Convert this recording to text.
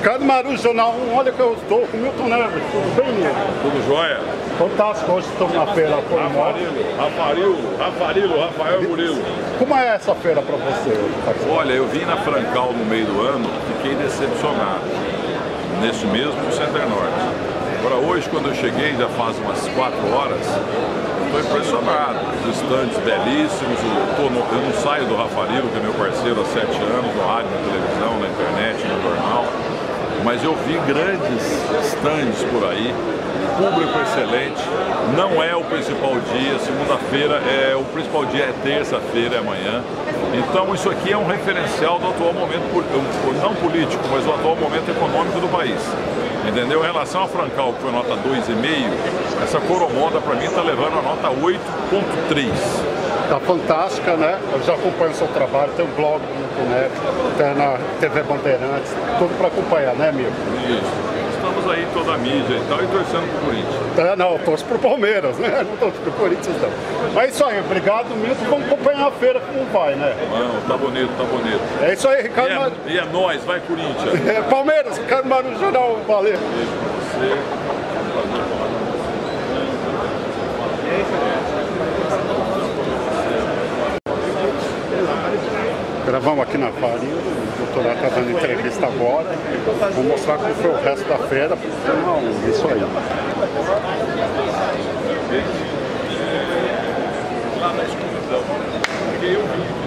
Ricardo Maru, Jornal 1, olha que eu estou com Milton Neves, tudo bem, Nilo? Tudo jóia? Fantástico, hoje estamos na feira Rafarilo, Rafarilo, Rafarilo, Rafael Murilo. Como é essa feira para você hoje? Olha, eu vim na Francal no meio do ano, fiquei decepcionado, nesse mesmo Center Norte. Agora hoje, quando eu cheguei, já faz umas 4 horas, estou impressionado. Os estandes belíssimos, eu, no, eu não saio do Rafarilo, que é meu parceiro há 7 anos, no rádio, na televisão, na internet, no jornal mas eu vi grandes stands por aí, público excelente, não é o principal dia, segunda-feira é o principal dia é terça-feira, é amanhã. Então isso aqui é um referencial do atual momento, não político, mas do atual momento econômico do país. Entendeu? Em relação a Francal, que foi nota 2,5, essa Coromonda para mim está levando a nota 8,3 tá fantástica, né? Eu já acompanho o seu trabalho, tem um blog no Net, tem na TV Bandeirantes, tudo para acompanhar, né, amigo? Isso. Estamos aí toda a mídia e tal, e torcendo pro Corinthians. É, não, eu torço pro Palmeiras, né? Não torço pro Corinthians, não. Mas é isso aí, obrigado, Milton. Vamos acompanhar a feira como vai, né? Não, tá bonito, tá bonito. É isso aí, Ricardo E é, Mar... e é nós, vai Corinthians. É, Palmeiras, Ricardo Maru Jornal, valeu. Beijo pra você. Gravamos aqui na Farinha, o doutorado está dando entrevista agora. Vou mostrar como foi o resto da feira. Não, isso aí. Lá na escuridão. Porque eu vi